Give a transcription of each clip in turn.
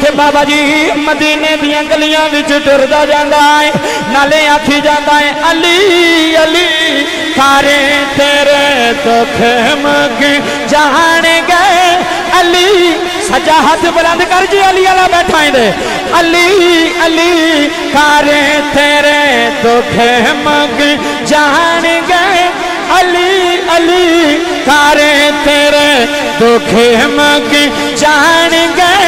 ते बाबा जी मदीने विच टुरदा जांदा है, नाले आखी जांदा है, अली अली, सारे तेरे दुख मग जान गए। अली सजा हाथ बुलंद कर जी, अली वाला बैठा दे। अली अली, सारे तेरे दुख मग जान गए। अली अली, सारे तेरे दुख मग जान गए।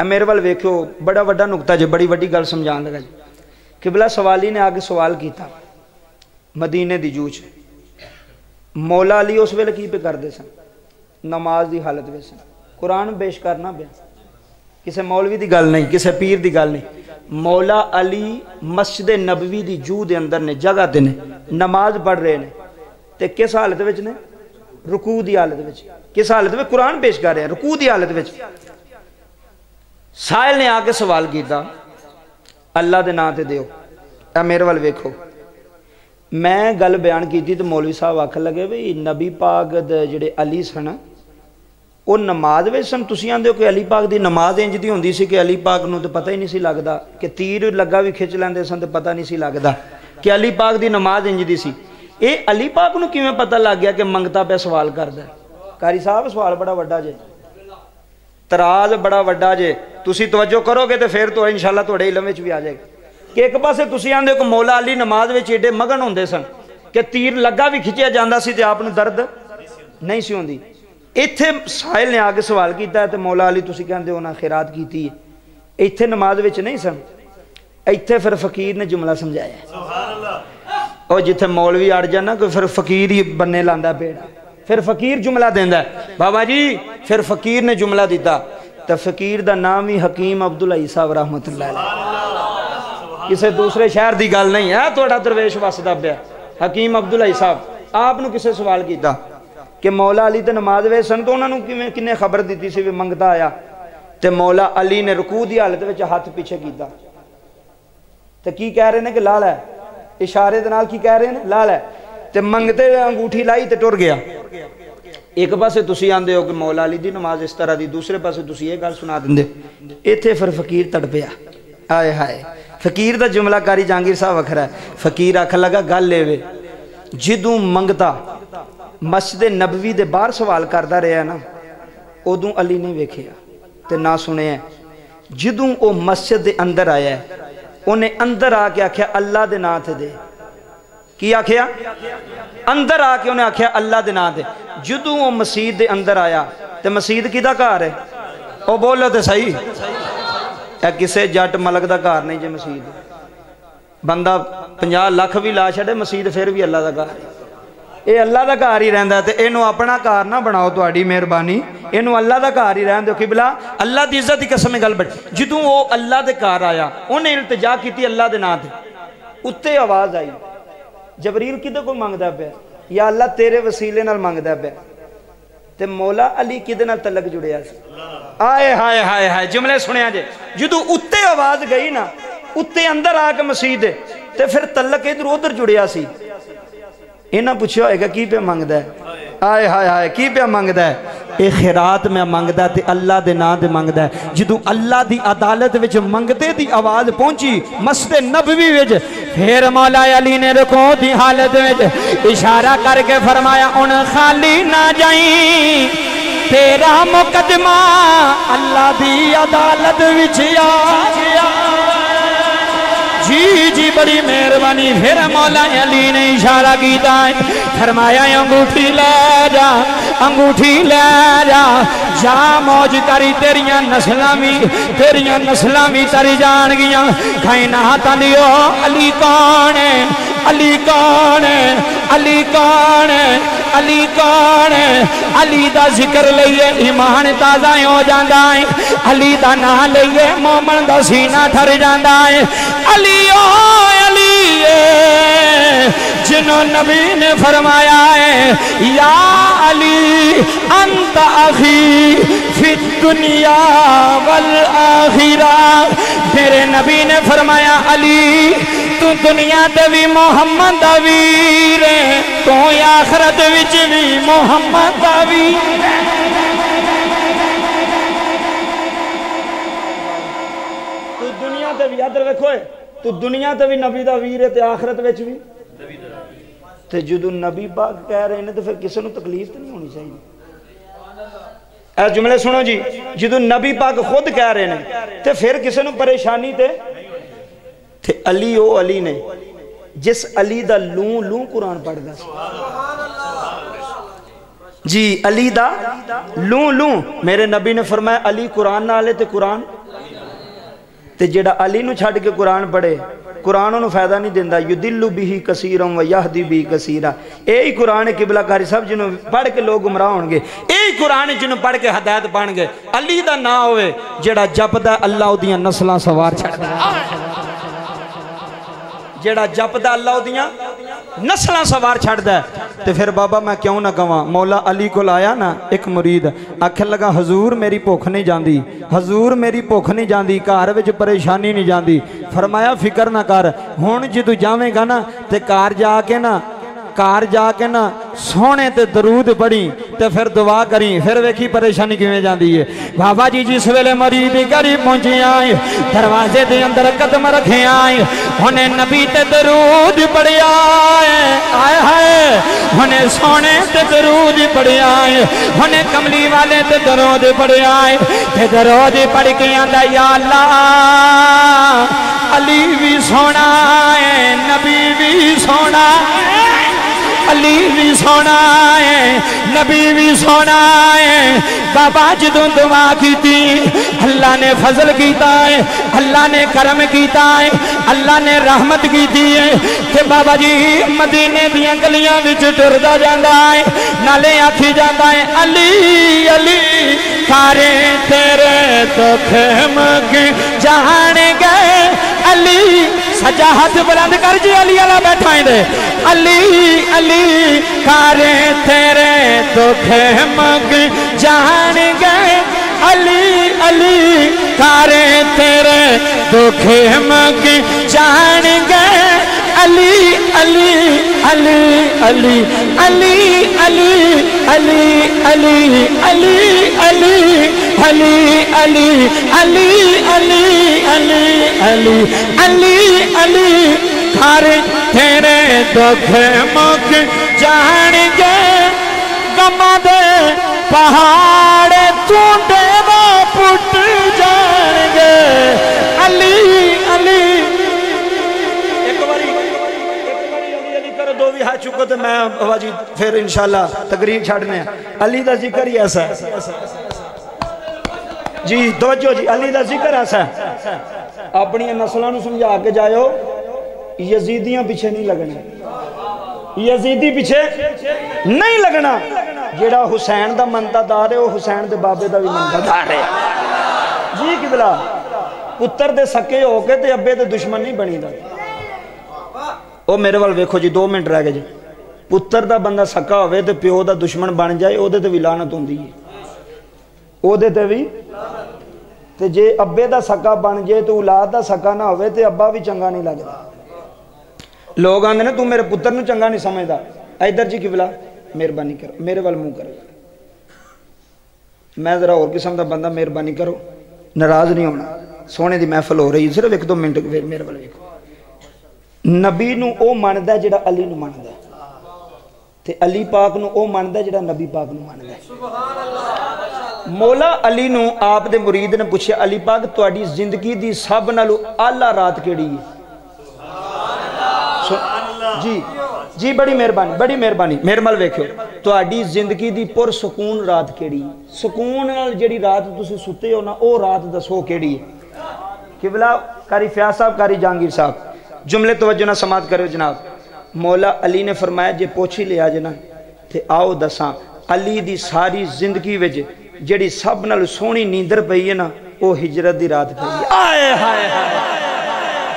ਇਹ ਮੇਰੇ ਵੱਲ ਵੇਖਿਓ, ਬੜਾ ਵੱਡਾ ਨੁਕਤਾ ਜੇ, ਬੜੀ ਵੱਡੀ ਗੱਲ ਸਮਝਾਉਣ ਲੱਗਾ ਜੀ। ਕਿਬਲਾ ਸਵਾਲੀ ਨੇ ਆ ਕੇ ਸਵਾਲ ਕੀਤਾ। ਮਦੀਨੇ ਦੀ ਜੂਝ। ਮੌਲਾ ਅਲੀ ਉਸ ਵੇਲੇ ਕੀ ਪੇ ਕਰਦੇ ਸਨ? ਨਮਾਜ਼ ਦੀ ਹਾਲਤ ਵਿੱਚ ਸਨ। ਕੁਰਾਨ ਪੇਸ਼ ਕਰਨਾ ਪਿਆ। ਕਿਸੇ ਮੌਲਵੀ ਦੀ ਗੱਲ ਨਹੀਂ, ਕਿਸੇ ਪੀਰ ਦੀ ਗੱਲ ਨਹੀਂ। ਮੌਲਾ ਅਲੀ ਮਸਜਿਦ ਨਬਵੀ ਦੀ ਜੂ ਦੇ ਅੰਦਰ ਨੇ, ਜਗ੍ਹਾ ਤੇ ਨੇ, ਨਮਾਜ਼ ਪੜ੍ਹ ਰਹੇ ਨੇ। ਤੇ ਕਿਸ ਹਾਲਤ ਵਿੱਚ ਨੇ? ਰੁਕੂ ਦੀ ਹਾਲਤ ਵਿੱਚ। ਕਿਸ ਹਾਲਤ ਵਿੱਚ? ਕੁਰਾਨ ਪੇਸ਼ ਕਰ ਰਿਹਾ, ਰੁਕੂ ਦੀ ਹਾਲਤ ਵਿੱਚ। ਸਾਹਿਲ ਨੇ ਆ ਕੇ ਸਵਾਲ ਕੀਤਾ, ਅੱਲਾ ਦੇ ਨਾਂ ਤੇ ਦਿਓ, ਇਹ ਮੇਰੇ ਵੱਲ ਵੇਖੋ। ਮੈਂ ਗੱਲ ਬਿਆਨ ਕੀਤੀ ਤੇ ਮੌਲਵੀ ਸਾਹਿਬ ਆਖਣ ਲੱਗੇ ਵੀ ਨਬੀ ਪਾਕ ਦੇ ਜਿਹੜੇ ਅਲੀ ਸਨ, ਉਹ ਨਮਾਜ਼ ਵਿੱਚ ਸਨ। ਤੁਸੀਂ ਆਂਦੇ ਹੋ ਕਿ ਅਲੀ ਪਾਕ ਦੀ ਨਮਾਜ਼ ਇੰਜ ਦੀ ਹੁੰਦੀ ਸੀ ਕਿ ਅਲੀ ਪਾਕ ਨੂੰ ਤਾਂ ਪਤਾ ਹੀ ਨਹੀਂ ਸੀ ਲੱਗਦਾ, ਕਿ ਤੀਰ ਲੱਗਾ ਵੀ ਖਿੱਚ ਲੈਂਦੇ ਸਨ ਤੇ ਪਤਾ ਨਹੀਂ ਸੀ ਲੱਗਦਾ ਕਿ ਅਲੀ ਪਾਕ ਦੀ ਨਮਾਜ਼ ਇੰਜ ਦੀ ਸੀ। ਇਹ ਅਲੀ ਪਾਕ ਨੂੰ ਕਿਵੇਂ ਪਤਾ ਲੱਗ ਗਿਆ ਕਿ ਮੰਗਤਾ ਪਿਆ ਸਵਾਲ ਕਰਦਾ ਕਾਰੀ ਸਾਹਿਬ, ਸਵਾਲ ਬੜਾ ਵੱਡਾ ਜੇ। ਤਰਾਜ਼ ਬੜਾ ਵੱਡਾ ਜੇ। ਤੁਸੀਂ ਤਵੱਜੋ ਕਰੋਗੇ ਤੇ ਫਿਰ ਤੋਂ ਇਨਸ਼ਾਅੱਲਾ ਤੁਹਾਡੇ ਇਲਮ ਵਿੱਚ ਵੀ ਆ ਜਾਏਗਾ। ਕਿ ਇੱਕ ਪਾਸੇ ਤੁਸੀਂ ਆਂਦੇ ਹੋ ਕਿ ਮੌਲਾ ਅਲੀ ਨਮਾਜ਼ ਵਿੱਚ ਏਡੇ ਮਗਨ ਹੁੰਦੇ ਸਨ ਕਿ ਤੀਰ ਲੱਗਾ ਵੀ ਖਿੱਚਿਆ ਜਾਂਦਾ ਸੀ ਤੇ ਆਪ ਨੂੰ ਦਰਦ ਨਹੀਂ ਸੀ ਹੁੰਦੀ। ਇੱਥੇ ਸਾਹਿਲ ਨੇ ਆ ਕੇ ਸਵਾਲ ਕੀਤਾ ਤੇ ਮੌਲਾ ਅਲੀ ਤੁਸੀਂ ਕਹਿੰਦੇ ਹੋ ਨਾ ਖਿਰਾਤ ਕੀਤੀ ਇੱਥੇ ਨਮਾਜ਼ ਵਿੱਚ ਨਹੀਂ ਸਨ। ਇੱਥੇ ਫਿਰ ਫਕੀਰ ਨੇ ਜੁਮਲਾ ਸਮਝਾਇਆ। ਉਹ ਜਿੱਥੇ ਮੌਲਵੀ ਅੜ ਜਾਣਾ ਕੋਈ ਫਿਰ ਫਕੀਰ ਹੀ ਬੰਨੇ ਲਾਂਦਾ ਪੇੜਾ। ਫਿਰ ਫਕੀਰ ਜੁਮਲਾ ਦਿੰਦਾ ਬਾਬਾ ਜੀ ਫਿਰ ਫਕੀਰ ਨੇ ਜੁਮਲਾ ਦਿੱਤਾ ਤਾਂ ਫਕੀਰ ਦਾ ਨਾਮ ਹੀ ਹਕੀਮ ਅਬਦੁੱਲਾ ਈਸਾ ਰਹਿਮਤੁਲਲਾਹ ਅਲੈਹ ਕਿਸੇ ਦੂਸਰੇ ਸ਼ਹਿਰ ਦੀ ਗੱਲ ਨਹੀਂ ਹੈ ਤੁਹਾਡਾ ਦਰਵੇਸ਼ ਵਸਦਾ ਪਿਆ ਹਕੀਮ ਅਬਦੁੱਲਾ ਸਾਹਿਬ ਆਪ ਨੂੰ ਕਿਸੇ ਸਵਾਲ ਕੀਤਾ ਕਿ ਮੌਲਾ ਅਲੀ ਤੇ ਨਮਾਜ਼ ਵੇ ਸਨ ਤਾਂ ਉਹਨਾਂ ਨੂੰ ਕਿਵੇਂ ਕਿੰਨੇ ਖਬਰ ਦਿੱਤੀ ਸੀ ਵੀ ਮੰਗਦਾ ਆਇਆ ਤੇ ਮੌਲਾ ਅਲੀ ਨੇ ਰਕੂ ਦੀ ਹਾਲਤ ਵਿੱਚ ਹੱਥ ਪਿੱਛੇ ਕੀਤਾ ਤੇ ਕੀ ਕਹਿ ਰਹੇ ਨੇ ਕਿ ਲਾਲ ਹੈ ਇਸ਼ਾਰੇ ਦੇ ਨਾਲ ਕੀ ਕਹਿ ਰਹੇ ਨੇ ਲਾਲ ਹੈ ਤੇ ਮੰਗਤੇ ਅੰਗੂਠੀ ਲਾਈ ਤੇ ਟੁਰ ਗਿਆ। ਇੱਕ ਪਾਸੇ ਤੁਸੀਂ ਆਂਦੇ ਹੋ ਕਿ ਮੌਲਾ ਅਲੀ ਦੀ ਨਮਾਜ਼ ਇਸ ਤਰ੍ਹਾਂ ਦੀ, ਦੂਸਰੇ ਪਾਸੇ ਤੁਸੀਂ ਇਹ ਗੱਲ ਸੁਣਾ ਦਿੰਦੇ। ਇੱਥੇ ਫਿਰ ਫਕੀਰ ਤੜਪਿਆ। ਆਏ ਹਾਏ, ਫਕੀਰ ਦਾ ਜੁਮਲਾ ਕਾਰੀ ਜਹਾਂਗੀਰ ਸਾਹਿਬ ਵੱਖਰਾ ਫਕੀਰ ਆਖਣ ਲੱਗਾ, ਗੱਲ ਏਵੇ ਜਦੋਂ ਮੰਗਤਾ ਮਸਜਿਦ ਨਬਵੀ ਦੇ ਬਾਹਰ ਸਵਾਲ ਕਰਦਾ ਰਿਹਾ ਨਾ, ਉਦੋਂ ਅਲੀ ਨੇ ਵੇਖਿਆ ਤੇ ਨਾ ਸੁਣਿਆ। ਜਦੋਂ ਉਹ ਮਸਜਿਦ ਦੇ ਅੰਦਰ ਆਇਆ, ਉਹਨੇ ਅੰਦਰ ਆ ਕੇ ਆਖਿਆ, ਅੱਲਾ ਦੇ ਨਾਂ ਤੇ ਦੇ। की आख्या? अंदर आके उन्हें आख्या, अल्लाह के ना दे। जदू वो मसीत के अंदर आया तो मसीत कि घर है? वह बोलो तो सही। है किसी जट मलक का घर नहीं जो मसीत बंदा पाँह लख भी ला छे मसीत फिर भी अल्लाह का घर है। ये अल्लाह का घर ही रहा तो यू अपना घर ना बनाओ थोड़ी मेहरबानी। इनू अल्लाह का घर ही रहन दो कि बिला अल्लाह की इज़्ज़त की कसम गल बट जो वो अल्लाह के घर आया, उन्हें इल्तजा की अल्लाह के नाते उत्ते आवाज़ आई। ਜਬਰੀਲ ਕਿਹਦੇ ਕੋਲ ਮੰਗਦਾ ਪਿਆ? ਜਾਂ ਅੱਲਾ ਤੇਰੇ ਵਸੀਲੇ ਨਾਲ ਮੰਗਦਾ ਪਿਆ? ਤੇ ਮੌਲਾ ਅਲੀ ਕਿਹਦੇ ਨਾਲ ਤਲਕ ਜੁੜਿਆ ਸੀ? ਆਏ ਹਾਏ ਹਾਏ ਹਾਏ, ਜੁਮਲੇ ਸੁਣਿਆ ਜੇ। ਜਦੋਂ ਉੱਤੇ ਆਵਾਜ਼ ਗਈ ਨਾ, ਉੱਤੇ ਅੰਦਰ ਆ ਕੇ ਮਸਜਿਦ ਤੇ ਫਿਰ ਤਲਕ ਇਧਰ ਉਧਰ ਜੁੜਿਆ ਸੀ। ਇਹਨਾਂ ਪੁੱਛਿਆ ਹੋਏਗਾ, ਕੀ ਪਿਆ ਮੰਗਦਾ ਹੈ? ਆਏ ਹਾਏ ਹਾਏ, ਕੀ ਪਿਆ ਮੰਗਦਾ ਹੈ? ਇਹ ਖਿਰਾਤ ਮੈਂ ਮੰਗਦਾ ਤੇ ਅੱਲਾ ਦੇ ਨਾਂ ਤੇ ਮੰਗਦਾ ਹੈ। ਜਦੋਂ ਅੱਲਾ ਦੀ ਅਦਾਲਤ ਵਿੱਚ ਮੰਗਤੇ ਦੀ ਆਵਾਜ਼ ਪਹੁੰਚੀ ਮਸਜਿਦ ਨਬਵੀ ਵਿੱਚ फिर मौला अली ने रुको दी हालत में इशारा करके फरमाया उन खाली ना जाई तेरा मुकदमा अल्लाह दी अदालत विच आ गया जी जी बड़ी मेहरबानी फिर मौला अली ने इशारा किया फरमाया अंगूठी ले जा अंगूठी ले जा। जा मौज करी, तेरिया नस्ल भी तेरिया नस्ल भी तरी जान गिया ना अली कौन अली कौन अली कौन अली कौन अली दा ज़िक्र लइए ईमान ताज़ा हो जाता है। अली दा नाम लइए मोमन दा सीना ठर जाता है। अली ओ अली जिन्हों नबी ने फरमाया है, या अली, अंत अखी फिर दुनिया वल आखिरा। मेरे नबी ने फरमाया, अली, तू दुनिया ते भी मोहम्मद अवीर वीर तू आखरत विच भी मोहम्मद अवीर तू दुनिया ते भी याद रखो है। तू दुनिया तो भी नबी का वीर है तो आखिरत भी। तो जो नबी बाग कह रहे हैं तो फिर किसी को तकलीफ़ तो नहीं होनी चाहिए जुमले सुनो जी जो नबी पाक खुद कह रहे हैं तो फिर किसी को परेशानी तो? अली, ओ अली ने, जिस अली का लू लू कुरान पढ़ता जी, अली लू लू, मेरे नबी ने फरमाया, अली कुरान नाल है तो कुरान ਤੇ ਕੁਰਾਨ ਤੇ ਜਿਹੜਾ ਅਲੀ ਨੂੰ ਛੱਡ ਕੇ ਕੁਰਾਨ ਪੜੇ ਕੁਰਾਨ ਉਹਨੂੰ ਫਾਇਦਾ ਨਹੀਂ ਦਿੰਦਾ ਯੁਦਿਲੂ ਬਿਹੀ ਕਸੀਰਮ ਵ ਯਹਦੀ ਬੀ ਕਸੀਰਾ ਇਹ ਹੀ ਕੁਰਾਨ ਹੈ ਕਿਬਲਾਕਾਰੀ ਸਭ ਜਿਹਨੂੰ ਪੜ ਕੇ ਲੋਕ ਗੁੰਮਰਾਹ ਹੋਣਗੇ ਇਹ ਹੀ ਕੁਰਾਨ ਹੈ ਜਿਹਨੂੰ ਪੜ ਕੇ ਹਦਾਇਤ ਪਾਣਗੇ ਅਲੀ ਦਾ ਨਾਂ ਹੋਵੇ ਜਿਹੜਾ ਜਪਦਾ ਅੱਲਾ ਉਹਦੀਆਂ ਨਸਲਾਂ ਸਵਾਰ ਛੱਡਦਾ ਜਿਹੜਾ ਜਪਦਾ ਅੱਲਾ ਉਹਦੀਆਂ ਨਸਲਾਂ ਸਵਾਰ ਛੱਡਦਾ ਤੇ ਫਿਰ ਬਾਬਾ ਮੈਂ ਕਿਉਂ ਨਾ ਕਵਾਂ ਮੌਲਾ ਅਲੀ ਕੋਲ ਆਇਆ ਨਾ, ਇੱਕ ਮੁਰੀਦ, ਆਖਣ ਲਗਾ, ਹਜ਼ੂਰ ਮੇਰੀ ਭੁੱਖ ਨਹੀਂ ਜਾਂਦੀ, ਹਜ਼ੂਰ ਮੇਰੀ ਭੁੱਖ ਨਹੀਂ ਜਾਂਦੀ, ਘਰ ਵਿੱਚ ਪਰੇਸ਼ਾਨੀ ਨਹੀਂ ਜਾਂਦੀ। ਫਰਮਾਇਆ, ਫਿਕਰ ਨਾ ਕਰ, ਹੁਣ ਜਦੋਂ ਜਾਵੇਂਗਾ ਨਾ ਤੇ ਘਰ ਜਾ ਕੇ ਨਾ घर जाके ना सोने ते दरूद पढ़ी ते फिर दुआ करी फिर वेखी परेशानी किमें जाती है बाबा जी जिस वेले दी गरीब पहुँची आई दरवाजे के अंदर कदम रखे आई उन्हें नबी ते दरूद पढ़िया आए हाय उन्हें सोने ते दरूद पढ़िया है उन्हें कमली वाले ते दरूद पढ़िया आए ते दरूद पढ़ के आंदा या अली भी सोना है नबी भी सोना है अली भी सोना है, नबी भी सोना है। बाबा जदों दुआ की अल्लाह ने फजल किया है, अल्लाह ने करम किया है, अल्लाह ने रहमत की है कि बाबा जी मदीने विच टुरदा जांदा है, नाले आखी जाता है, अली अली सारे तेरे दुख मग, जान गए, अली सजा हाथ बुलंद कर जी, अली वाला बैठा दे अली अली, कारे तेरे दुख मग जान गए अली अली, कारे तेरे दुख मग जान गए अली अली अली अली अली अली दे पहाड़ टूटे तो मैं बाबा जी फिर इनशाला तकरीर छड़ने अली का ज़िक्र ही ऐसा जी, तवज्जो जी अली का ज़िक्र ऐसा अपन नस्लों समझा के जायो, यजीदिया पिछे नहीं लगना। यजीदी पिछे नहीं लगना। जेड़ा हुसैन का मनता दार है वह हुसैन के बाबे का भी मनता दार है। जी, किबला? पुत्र दे सके हो गए तो अबे तो दुश्मन नहीं बनी वो मेरे वाल वेखो जी, दो मिनट रह गए जी। ਪੁੱਤਰ ਦਾ ਬੰਦਾ ਸਕਾ ਹੋਵੇ ਤੇ ਪਿਓ ਦਾ ਦੁਸ਼ਮਣ ਬਣ ਜਾਏ, ਉਹਦੇ ਤੇ ਵੀ ਲਾਨਤ ਹੁੰਦੀ ਹੈ ਉਹਦੇ ਤੇ ਵੀ? ਤੇ ਜੇ ਅੱਬੇ ਦਾ ਸਕਾ ਬਣ ਜੇ ਤੇ ਔਲਾਦ ਦਾ ਸਕਾ ਨਾ ਹੋਵੇ ਤੇ ਅੱਬਾ ਵੀ ਚੰਗਾ ਨਹੀਂ ਲੱਗਦਾ। ਲੋਕ ਆਂਦੇ ਨੇ, ਤੂੰ ਮੇਰੇ ਪੁੱਤਰ ਨੂੰ ਚੰਗਾ ਨਹੀਂ ਸਮਝਦਾ। ਇਧਰ ਜੀ ਕਿਵਲਾ ਮਿਹਰਬਾਨੀ ਕਰੋ, ਮੇਰੇ ਵੱਲ ਮੂੰਹ ਕਰੋ। ਮੈਂ ਜ਼ਰਾ ਹੋਰ ਕਿਸਮ ਦਾ ਬੰਦਾ, ਮਿਹਰਬਾਨੀ ਕਰੋ। ਨਾਰਾਜ਼ ਨਹੀਂ ਹੋਣਾ। ਸੋਹਣੇ ਦੀ ਮਹਿਫਲ ਹੋ ਰਹੀ ਸਿਰਫ ਇੱਕ ਦੋ ਮਿੰਟ, ਫਿਰ ਮੇਰੇ ਵੱਲ ਵੇਖੋ। ਨਬੀ ਨੂੰ ਉਹ ਮੰਨਦਾ ਜਿਹੜਾ ਅਲੀ ਨੂੰ ਮੰਨਦਾ ਤੇ ਅਲੀ ਪਾਕ ਨੂੰ ਉਹ ਮੰਨਦਾ ਜਿਹੜਾ ਨਬੀ ਪਾਕ ਨੂੰ ਮੰਨਦਾ ਸੁਭਾਨ ਅੱਲਾਹ ਮੌਲਾ ਅਲੀ ਨੂੰ ਆਪ ਦੇ ਮੁਰੀਦ ਨੇ ਪੁੱਛਿਆ, ਅਲੀ ਪਾਕ, ਤੁਹਾਡੀ ਜ਼ਿੰਦਗੀ ਦੀ ਸਭ ਨਾਲੋਂ ਆਲਾ ਰਾਤ ਕਿਹੜੀ ਹੈ? ਸੁਭਾਨ ਅੱਲਾਹ ਜੀ ਜੀ, ਬੜੀ ਮਿਹਰਬਾਨੀ ਬੜੀ ਮਿਹਰਬਾਨੀ ਮੇਰੇ ਮਿਹਰਮਲ ਵੇਖਿਓ, ਤੁਹਾਡੀ ਜ਼ਿੰਦਗੀ ਦੀ ਪੁਰ ਸਕੂਨ ਰਾਤ ਕਿਹੜੀ ਸਕੂਨ ਨਾਲ ਜਿਹੜੀ ਰਾਤ ਤੁਸੀਂ ਸੁੱਤੇ ਹੋ ਨਾ, ਉਹ ਰਾਤ ਦੱਸੋ ਕਿਹੜੀ ਹੈ? ਕਿਬਲਾ ਕਾਰੀ ਫਿਆਜ਼ ਸਾਹਿਬ, ਕਾਰੀ ਜਹਾਂਗੀਰ ਸਾਹਿਬ, ਜੁਮਲੇ ਤਵੱਜੋ ਨਾਲ ਸਮਾਤ ਕਰਿਓ ਜਨਾਬ। ਮੌਲਾ ਅਲੀ ਨੇ ਫਰਮਾਇਆ, ਜੇ ਪੁੱਛ ਹੀ ਲਿਆ ਜੇ ਨਾ, ਤੇ ਆਓ ਦੱਸਾਂ, ਅਲੀ ਦੀ ਸਾਰੀ ਜ਼ਿੰਦਗੀ ਵਿੱਚ ਜਿਹੜੀ ਸਭ ਨਾਲ ਸੋਹਣੀ ਨੀਂਦਰ ਪਈ ਹੈ ਨਾ, ਉਹ ਹਿਜਰਤ ਦੀ ਰਾਤ ਪਈ ਆਏ ਹਾਏ ਹਾਏ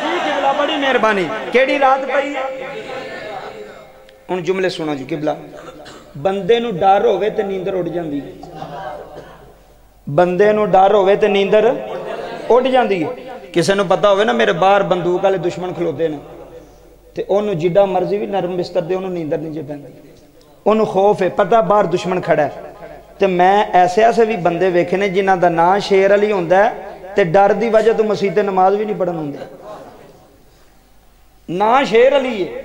ਠੀਕ ਹੈ ਬੜੀ ਮਿਹਰਬਾਨੀ। ਕਿਹੜੀ ਰਾਤ ਪਈ ਹੁਣ ਜੁਮਲੇ ਸੁਣੋ ਜੀ, ਕਿਬਲਾ। ਬੰਦੇ ਨੂੰ ਡਰ ਹੋਵੇ ਤੇ ਨੀਂਦਰ ਉੱਡ ਜਾਂਦੀ ਹੈ। ਬੰਦੇ ਨੂੰ ਡਰ ਹੋਵੇ ਤੇ ਨੀਂਦਰ ਉੱਡ ਜਾਂਦੀ ਹੈ। ਕਿਸੇ ਨੂੰ ਪਤਾ ਹੋਵੇ ਨਾ, ਮੇਰੇ ਬਾਹਰ ਬੰਦੂਕ ਵਾਲੇ ਦੁਸ਼ਮਣ ਖਲੋਦੇ ਨੇ। ਤੇ ਉਹਨੂੰ ਜਿੱਡਾ ਮਰਜ਼ੀ ਵੀ ਨਰਮ ਬਿਸਤਰ ਦੇ ਉਹਨੂੰ ਨੀਂਦਰ ਨਹੀਂ ਜੇ ਪੈਂਦੀ ਉਹਨੂੰ ਖੋਫ ਹੈ ਪਤਾ ਬਾਹਰ ਦੁਸ਼ਮਣ ਖੜਾ ਹੈ ਤੇ ਮੈਂ ਐਸੇ ਐਸੇ ਵੀ ਬੰਦੇ ਵੇਖੇ ਨੇ ਜਿਨ੍ਹਾਂ ਦਾ ਨਾਂ ਸ਼ੇਰ ਅਲੀ ਹੁੰਦਾ ਹੈ ਤੇ ਡਰ ਦੀ ਵਜ੍ਹਾ ਤੋਂ ਮਸਜਿਦ ਤੇ ਨਮਾਜ਼ ਵੀ ਨਹੀਂ ਪੜਨ ਹੁੰਦੇ ਨਾਂ ਸ਼ੇਰ ਅਲੀ ਹੈ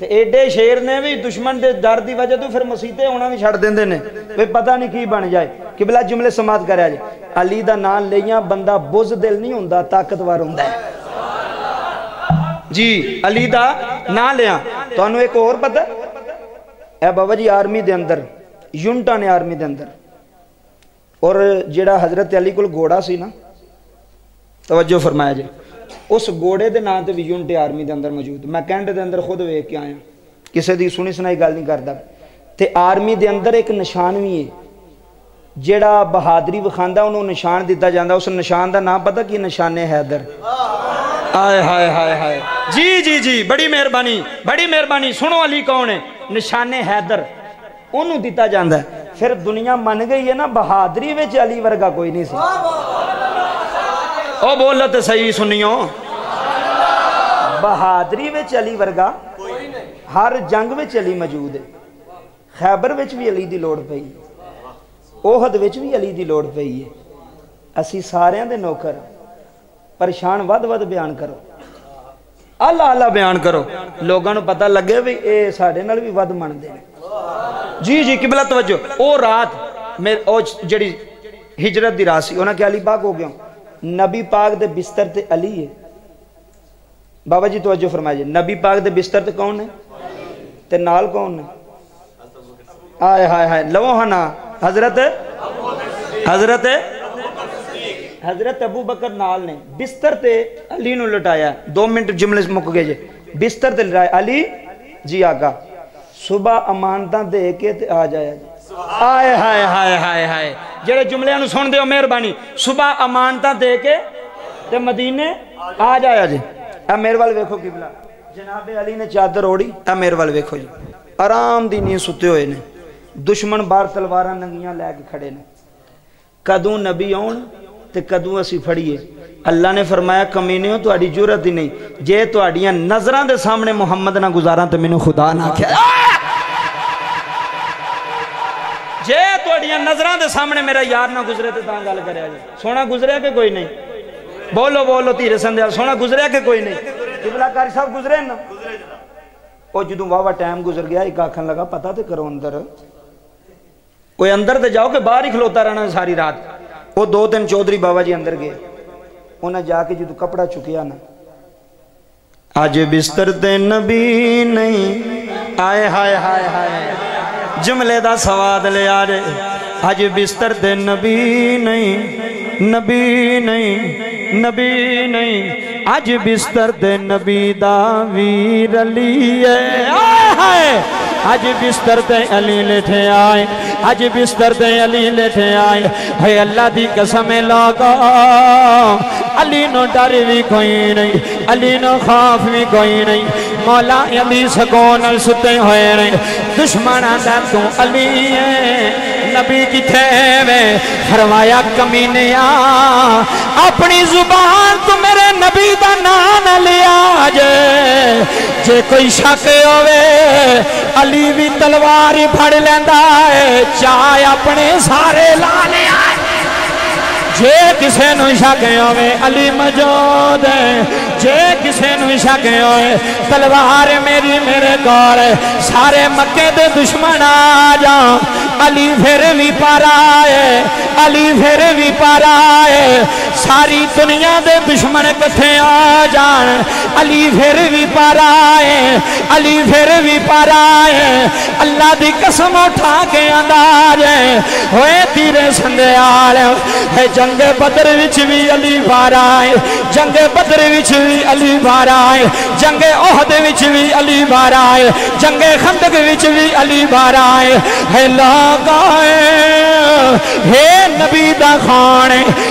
ਤੇ ਐਡੇ ਸ਼ੇਰ ਨੇ ਵੀ ਦੁਸ਼ਮਣ ਦੇ ਡਰ ਦੀ ਵਜ੍ਹਾ ਤੋਂ ਫਿਰ ਮਸਜਿਦੇ ਆਉਣਾ ਵੀ ਛੱਡ ਦਿੰਦੇ ਨੇ ਵੀ ਪਤਾ ਨਹੀਂ ਕੀ ਬਣ ਜਾਏ ਕਿਬਲਾ ਜੁਮਲੇ ਸਮਾਤ ਕਰਿਆ ਜੀ ਅਲੀ ਦਾ ਨਾਂ ਲਈਆਂ ਬੰਦਾ ਬੁੱਝ ਦਿਲ ਨਹੀਂ ਹੁੰਦਾ ਤਾਕਤਵਰ ਹੁੰਦਾ ਹੈ ਜੀ ਅਲੀ ਦਾ ਨਾਂ ਲਿਆ ਤੁਹਾਨੂੰ ਇੱਕ ਹੋਰ ਪਤਾ ਇਹ ਬਾਬਾ ਜੀ ਆਰਮੀ ਦੇ ਅੰਦਰ ਯੂਨਟਾਂ ਨੇ ਆਰਮੀ ਦੇ ਅੰਦਰ ਔਰ ਜਿਹੜਾ ਹਜ਼ਰਤ ਅਲੀ ਕੋਲ ਘੋੜਾ ਸੀ ਨਾ ਤਵੱਜੋ ਫਰਮਾਇਆ ਜੀ ਉਸ ਘੋੜੇ ਦੇ ਨਾਂ ਤੇ ਵੀ ਯੂਨਿਟ ਆਰਮੀ ਦੇ ਅੰਦਰ ਮੌਜੂਦ ਮੈਂ ਕੈਂਟ ਦੇ ਅੰਦਰ ਖੁਦ ਵੇਖ ਕੇ ਆਇਆ ਕਿਸੇ ਦੀ ਸੁਣੀ ਸੁਣਾਈ ਗੱਲ ਨਹੀਂ ਕਰਦਾ ਤੇ ਆਰਮੀ ਦੇ ਅੰਦਰ ਇੱਕ ਨਿਸ਼ਾਨ ਵੀ ਹੈ ਜਿਹੜਾ ਬਹਾਦਰੀ ਵਿਖਾਉਂਦਾ ਉਹਨੂੰ ਨਿਸ਼ਾਨ ਦਿੱਤਾ ਜਾਂਦਾ ਉਸ ਨਿਸ਼ਾਨ ਦਾ ਨਾਮ ਪਤਾ ਕੀ ਨਿਸ਼ਾਨੇ ਹੈਦਰ ਆਏ ਹਾਏ ਹਾਏ ਹਾਏ। ਜੀ ਜੀ ਜੀ, ਬੜੀ ਮਿਹਰਬਾਨੀ ਬੜੀ ਮਿਹਰਬਾਨੀ। ਸੁਣੋ ਅਲੀ ਕੌਣ ਹੈ? ਨਿਸ਼ਾਨੇ ਹੈਦਰ। ਉਹਨੂੰ ਦਿੱਤਾ ਜਾਂਦਾ ਫਿਰ ਦੁਨੀਆ ਮੰਨ ਗਈ ਹੈ ਨਾ, ਬਹਾਦਰੀ ਵਿੱਚ ਅਲੀ ਵਰਗਾ ਕੋਈ ਨਹੀਂ ਸੀ। ਉਹ ਬੋਲੋ ਤੇ ਸਹੀ ਸੁਣਿਓ। ਬਹਾਦਰੀ ਵਿੱਚ ਅਲੀ ਵਰਗਾ ਹਰ ਜੰਗ ਵਿੱਚ ਅਲੀ ਮੌਜੂਦ ਹੈ। ਖੈਬਰ ਵਿੱਚ ਵੀ ਅਲੀ ਦੀ ਲੋੜ ਪਈ ਉਹਦ ਵਿੱਚ ਵੀ ਅਲੀ ਦੀ ਲੋੜ ਪਈ ਹੈ। ਅਸੀਂ ਸਾਰਿਆਂ ਦੇ ਨੌਕਰ ਪਰੇਸ਼ਾਨ ਵੱਧ-ਵੱਧ ਬਿਆਨ ਕਰੋ ਅੱਲਾ ਅੱਲਾ ਬਿਆਨ ਕਰੋ ਲੋਕਾਂ ਨੂੰ ਪਤਾ ਲੱਗੇ ਵੀ ਇਹ ਸਾਡੇ ਨਾਲ ਵੀ ਵੱਧ ਮੰਨਦੇ ਨੇ ਜੀ ਜੀ ਕਿਬਲਾ ਤਵੱਜੋ ਉਹ ਰਾਤ ਮੇ ਉਹ ਜਿਹੜੀ ਹਿਜਰਤ ਦੀ ਰਾਤ ਸੀ ਉਹਨਾਂ ਕਿ ਅਲੀ ਪਾਕ ਹੋ ਗਿਆ ਨਬੀ ਪਾਕ ਦੇ ਬਿਸਤਰ ਤੇ ਅਲੀ ਹੈ ਬਾਬਾ ਜੀ ਤਵੱਜੋ ਫਰਮਾਇਆ ਜੀ ਨਬੀ ਪਾਕ ਦੇ ਬਿਸਤਰ ਤੇ ਕੌਣ ਨੇ ਤੇ ਨਾਲ ਕੌਣ ਨੇ ਆਏ ਹਾਏ ਹਾਏ ਲਵੋ ਹਨਾ ਹਜ਼ਰਤ ਹਜ਼ਰਤ ਹਜ਼ਰਤ ਅਬੂ ਬਕਰ ਨਾਲ ਨੇ ਬਿਸਤਰ ਤੇ ਅਲੀ ਨੂੰ ਲਟਾਇਆ 2 ਮਿੰਟ ਜੁਮਲੇ ਮੁੱਕ ਗਏ ਜੇ ਬਿਸਤਰ ਤੇ ਲਟਾਇਆ ਅਲੀ ਜੀ ਆਗਾ ਸਵੇਰ ਅਮਾਨਤਾਂ ਦੇ ਕੇ ਤੇ ਆ ਜਾਇਆ ਜੀ ਆਏ ਹਾਏ ਹਾਏ ਹਾਏ ਹਾਏ ਜਿਹੜੇ ਜੁਮਲਿਆਂ ਨੂੰ ਸੁਣਦੇ ਹੋ ਮਿਹਰਬਾਨੀ ਸਵੇਰ ਅਮਾਨਤਾਂ ਦੇ ਕੇ ਤੇ ਮਦੀਨੇ ਆ ਜਾਇਆ ਜੀ ਆ ਮੇਰੇ ਵੱਲ ਵੇਖੋ ਕਿਬਲਾ ਜਨਾਬੇ ਅਲੀ ਨੇ ਚਾਦਰ ਓੜੀ ਆ ਮੇਰੇ ਵੱਲ ਵੇਖੋ ਜੀ ਆਰਾਮ ਦੀ ਨੀਂਦ ਸੁੱਤੇ ਹੋਏ ਨੇ ਦੁਸ਼ਮਣ ਬਾਹਰ ਤਲਵਾਰਾਂ ਨੰਗੀਆਂ ਲੈ ਕੇ ਖੜੇ ਨੇ ਕਦੋਂ ਨਬੀ ਆਉਣ ਤੇ ਕਦੋਂ ਅਸੀਂ ਫੜੀਏ ਅੱਲਾ ਨੇ ਫਰਮਾਇਆ ਕਮੀਨਿਓ ਤੁਹਾਡੀ ਜੁਰਤ ਹੀ ਨਹੀਂ ਜੇ ਤੁਹਾਡੀਆਂ ਨਜ਼ਰਾਂ ਦੇ ਸਾਹਮਣੇ ਮੁਹੰਮਦ ਨਾ ਗੁਜ਼ਾਰਾਂ ਤੇ ਮੈਨੂੰ ਖੁਦਾ ਨਾ ਆਖਿਆ ਜੇ ਤੁਹਾਡੀਆਂ ਨਜ਼ਰਾਂ ਦੇ ਸਾਹਮਣੇ ਮੇਰਾ ਯਾਰ ਨਾ ਗੁਜ਼ਰੇ ਤੇ ਤਾਂ ਗੱਲ ਕਰਿਆ ਜੀ ਸੋਹਣਾ ਗੁਜ਼ਰਿਆ ਕਿ ਕੋਈ ਨਹੀਂ ਬੋਲੋ ਬੋਲੋ ਧੀਰੇ ਸੰਧਿਆ ਸੋਹਣਾ ਗੁਜ਼ਰਿਆ ਕਿ ਕੋਈ ਨਹੀਂ ਕਿਬਲਾ ਕਾਰੀ ਸਾਹਿਬ ਗੁਜ਼ਰੇ ਨਾ ਉਹ ਜਦੋਂ ਵਾਵਾ ਟਾਈਮ ਗੁਜ਼ਰ ਗਿਆ ਇੱਕ ਆਖਣ ਲਗਾ ਪਤਾ ਤੇ ਕਰੋ ਅੰਦਰ ਕੋਈ ਅੰਦਰ ਤੇ ਜਾਓ ਕਿ ਬਾਹਰ ਹੀ ਖਲੋਤਾ ਰਹਿਣਾ ਸਾਰੀ ਰਾਤ ਉਹ ਦੋ ਤਿੰਨ ਚੌਧਰੀ ਬਾਬਾ ਜੀ ਅੰਦਰ ਗਏ ਉਹਨਾਂ ਜਾ ਕੇ ਜਦੋਂ ਕਪੜਾ ਚੁੱਕਿਆ ਨਾ ਅੱਜ ਬਿਸਤਰ ਤੇ ਨਬੀ ਨਹੀਂ ਆਏ ਹਾਏ ਹਾਏ ਹਾਏ ਜੁਮਲੇ ਦਾ ਸਵਾਦ ਲਿਆ ਜੇ ਅੱਜ ਬਿਸਤਰ ਤੇ ਨਬੀ ਨਹੀਂ ਨਬੀ ਨਹੀਂ ਨਬੀ ਨਹੀਂ ਅੱਜ ਬਿਸਤਰ ਤੇ ਨਬੀ ਦਾ ਵੀਰ ਅਲੀ ਏ ਆਏ ਹਾਏ अज बिस्तर ते अली लेठे आए अज बिस्तर ते अली लेठे आए। हे अल्लाह दी कसम लागा। अली नो डर भी कोई नहीं, अली नो खाफ भी कोई नहीं। मौला अली सकोन सुते होए नहीं। दुश्मन आंदा तू अली है। नबी कि फरमाया कमीने आ अपनी ज़ुबान तू मेरे नबी का नाम न लिया जे जे कोई शक होवे, अली भी तलवार ही फड़ लेंदा है, चाय अपने सारे ला लिया जे किसी नु शक होवे, अली है। जे किसी नु शक तलवार मेरी मेरे कोल, सारे मक्के दे दुश्मन आ जा अली फिर भी पारा आए अली फिर भी पारा है। सारी दुनिया के दुश्मन कथे आ जान अली फिर भी पारा है, अली फिर भी पारा आए अल्लाह की कसम उठा के अंदाज होए तीरे संध्याल जंगे बदर विच भी अली बार आए जंगे बदर विच भी अली बार आए जंगे ओहद विच भी अली बार आए जंगे खंदक विच भी अली बार आए है ला लगाए हे नबी दा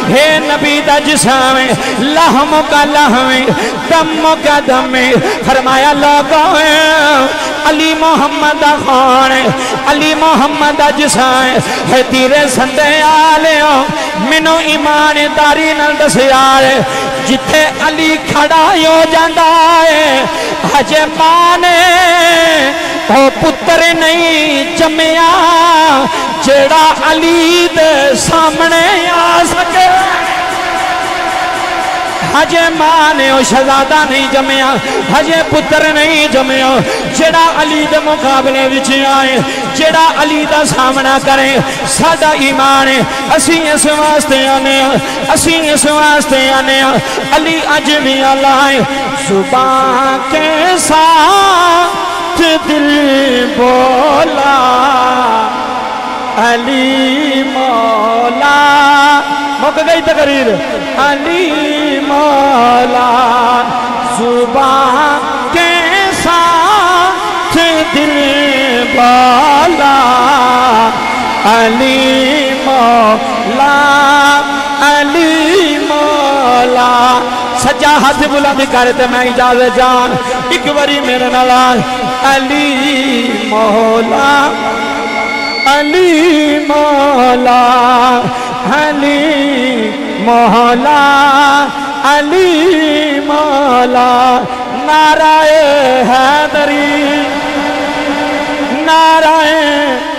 हे नबी दा लहम का लहमे दम का दमे। फरमाया, लगाए। अली मोहम्मद खान अली मोहम्मद जिसाए है तेरे संदे आले मैनू ईमानदारी दसिया जिथे अली खड़ा हो जाता है, हजे माँ ओ पुत्र नहीं जमया, जेड़ा अली दे सामने आ सके। हजे माँ ने शहजादा नहीं जमया, हजे पुत्र नहीं जमया, जेड़ा अली दे मुकाबले विच आए, जेड़ा अली दा सामना करे। साडा ईमान है, असी इस वास्ते आने असी इस वास्ते आने अली अज भी अल्लाह है सुबह के साथ दिल बोला, अली मौला। मुक गई तकरीर। अली मौला सुबह के साथ दिल बोला। अली मौला अली मौला। सज्जा हाथ बुलंद कर ते मैं इजाज़त जान। एक बारी मेरे नाल अली मौला अली मौला अली मौला अली मौला नारायण हैदरी नारायण